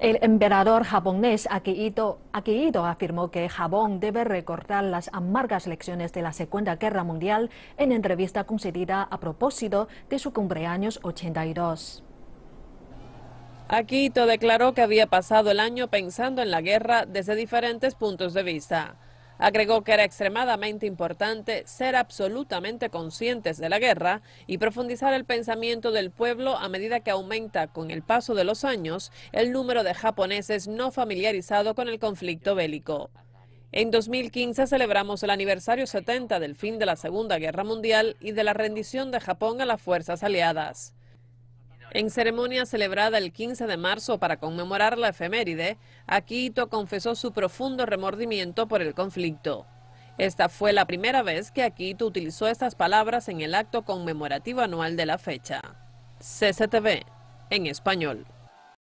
El emperador japonés Akihito, afirmó que Japón debe recortar las amargas lecciones de la Segunda Guerra Mundial en entrevista concedida a propósito de su cumpleaños 82. Akihito declaró que había pasado el año pensando en la guerra desde diferentes puntos de vista. Agregó que era extremadamente importante ser absolutamente conscientes de la guerra y profundizar el pensamiento del pueblo a medida que aumenta con el paso de los años el número de japoneses no familiarizados con el conflicto bélico. En 2015 celebramos el aniversario 70 del fin de la Segunda Guerra Mundial y de la rendición de Japón a las fuerzas aliadas. En ceremonia celebrada el 15 de marzo para conmemorar la efeméride, Akito confesó su profundo remordimiento por el conflicto. Esta fue la primera vez que Akito utilizó estas palabras en el acto conmemorativo anual de la fecha. CCTV, en español.